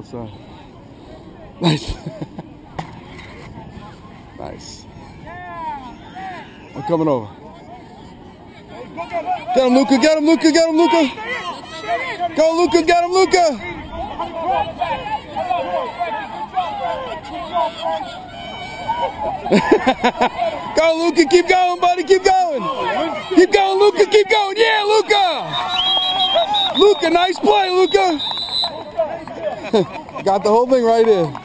son. Nice. nice. I'm coming over. Get him, Luca. Get him, Luca. Get him, Luca. Go, Luca. Get him, Luca. Go, Luca. Keep going, buddy. Keep going. Keep going, Luca. Keep going. Yeah, Luca. Luca, nice play, Luca. Got the whole thing right in.